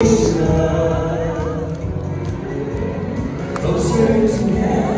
Krishna, closer to.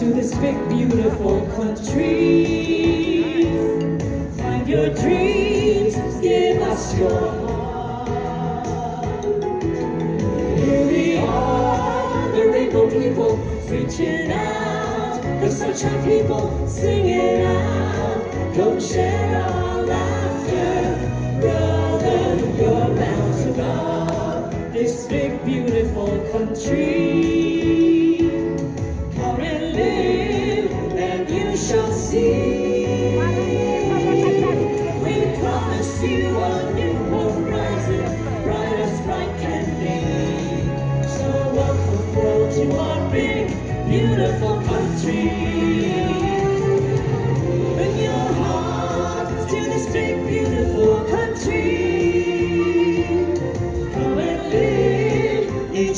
to this big beautiful country. Find your dreams, give us your heart. Here we are, the rainbow people, reaching out. There's such high people singing out. Don't share our laughter, brother. You're bound to God. This big, beautiful country. Come and live, and you shall see. We promise you a new horizon, bright as bright can be. So welcome, world, to our big, beautiful.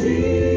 Sim.